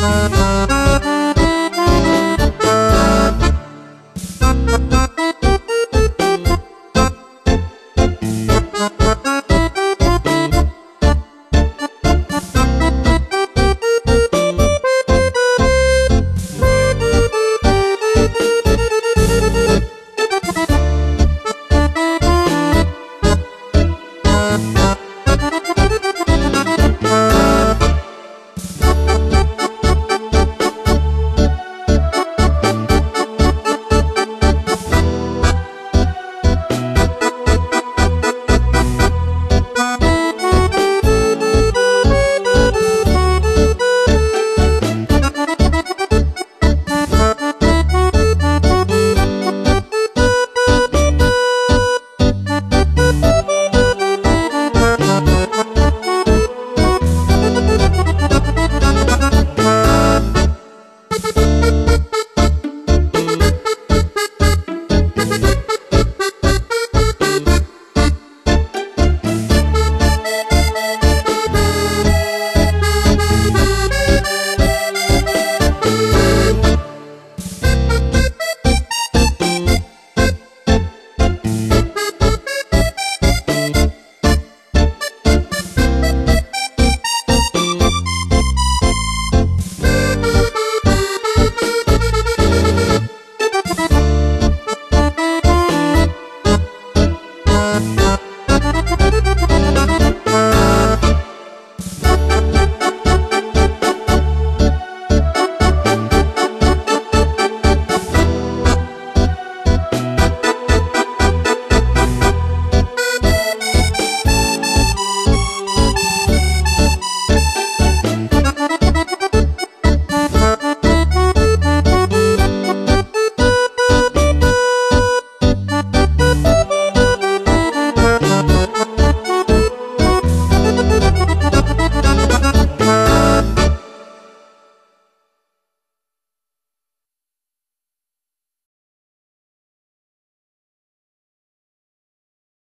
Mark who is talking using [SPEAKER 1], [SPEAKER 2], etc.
[SPEAKER 1] Thank you